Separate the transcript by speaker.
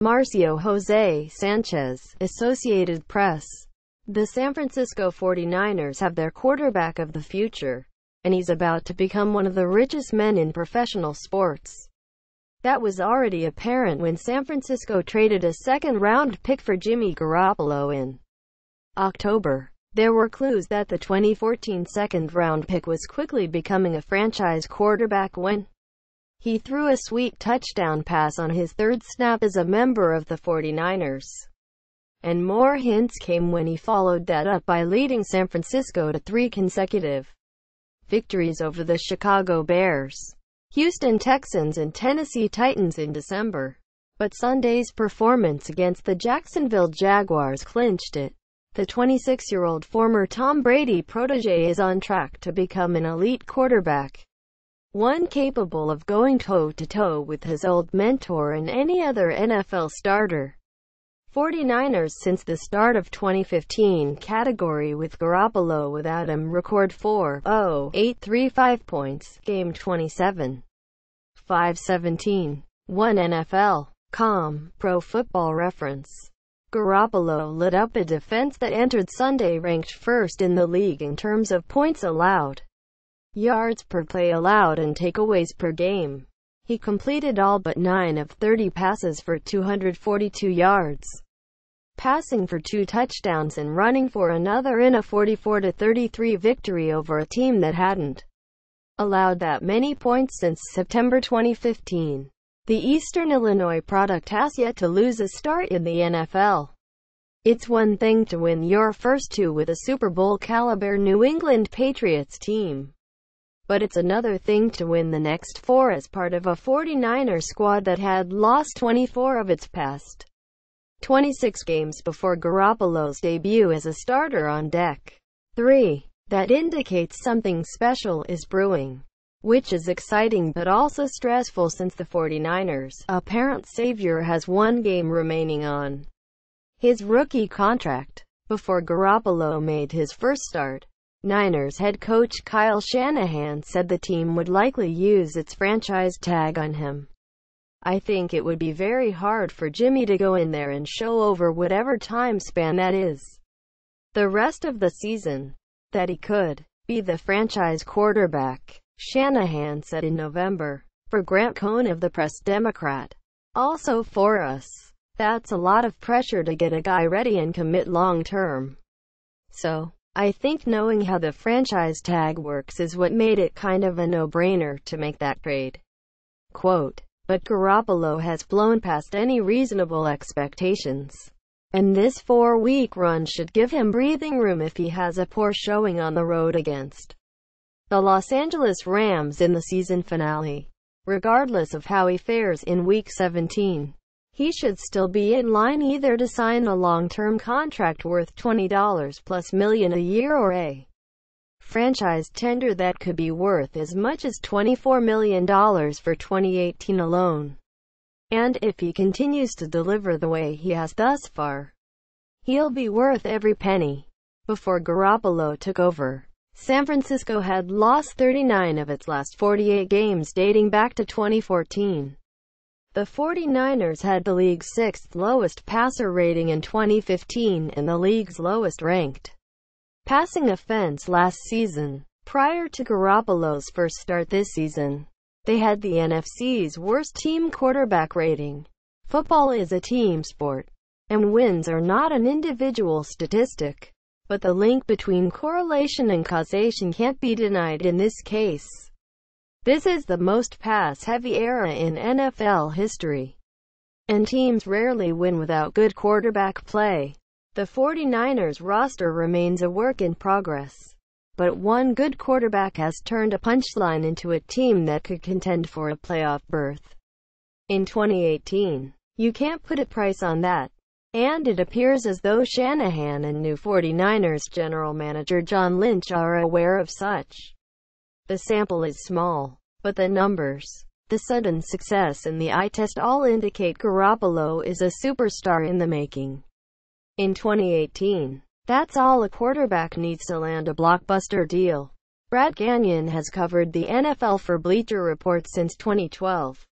Speaker 1: Marcio Jose Sanchez, Associated Press. The San Francisco 49ers have their quarterback of the future, and he's about to become one of the richest men in professional sports. That was already apparent when San Francisco traded a second-round pick for Jimmy Garoppolo in October. There were clues that the 2014 second-round pick was quickly becoming a franchise quarterback when he threw a sweet touchdown pass on his third snap as a member of the 49ers. And more hints came when he followed that up by leading San Francisco to three consecutive victories over the Chicago Bears. Houston Texans and Tennessee Titans in December. But Sunday's performance against the Jacksonville Jaguars clinched it. The 26-year-old former Tom Brady protege is on track to become an elite quarterback. One capable of going toe-to-toe -to -toe with his old mentor and any other NFL starter. 49ers since the start of 2015 category with Garoppolo without him record 4-0-835 points, game 27. 517. 1 NFL. Com. Pro Football Reference. Garoppolo lit up a defense that entered Sunday ranked first in the league in terms of points allowed, yards per play allowed and takeaways per game. He completed all but 9 of 30 passes for 242 yards, passing for two touchdowns and running for another in a 44-33 victory over a team that hadn't allowed that many points since September 2015. The Eastern Illinois product has yet to lose a start in the NFL. It's one thing to win your first two with a Super Bowl caliber New England Patriots team but it's another thing to win the next four as part of a 49er squad that had lost 24 of its past 26 games before Garoppolo's debut as a starter on deck. 3. That indicates something special is brewing, which is exciting but also stressful since the 49ers' apparent savior has one game remaining on his rookie contract. Before Garoppolo made his first start, Niners head coach Kyle Shanahan said the team would likely use its franchise tag on him. I think it would be very hard for Jimmy to go in there and show over whatever time span that is. The rest of the season, that he could be the franchise quarterback, Shanahan said in November. For Grant Cohn of the Press Democrat. Also for us. That's a lot of pressure to get a guy ready and commit long term. So, I think knowing how the franchise tag works is what made it kind of a no-brainer to make that trade. Quote, but Garoppolo has blown past any reasonable expectations. And this four-week run should give him breathing room if he has a poor showing on the road against the Los Angeles Rams in the season finale. Regardless of how he fares in Week 17, he should still be in line either to sign a long-term contract worth $20 plus million a year or a franchise tender that could be worth as much as $24 million for 2018 alone. And if he continues to deliver the way he has thus far, he'll be worth every penny. Before Garoppolo took over, San Francisco had lost 39 of its last 48 games dating back to 2014. The 49ers had the league's sixth lowest passer rating in 2015 and the league's lowest ranked passing offense last season. Prior to Garoppolo's first start this season, they had the NFC's worst team quarterback rating. Football is a team sport, and wins are not an individual statistic. But the link between correlation and causation can't be denied in this case. This is the most pass-heavy era in NFL history. And teams rarely win without good quarterback play. The 49ers roster remains a work in progress. But one good quarterback has turned a punchline into a team that could contend for a playoff berth. In 2018, you can't put a price on that. And it appears as though Shanahan and new 49ers general manager John Lynch are aware of such. The sample is small, but the numbers, the sudden success and the eye test all indicate Garoppolo is a superstar in the making. In 2018, that's all a quarterback needs to land a blockbuster deal. Brad Gagnon has covered the NFL for Bleacher Report since 2012.